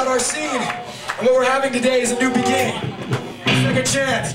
about our scene. And what we're having today is a new beginning. Second chance.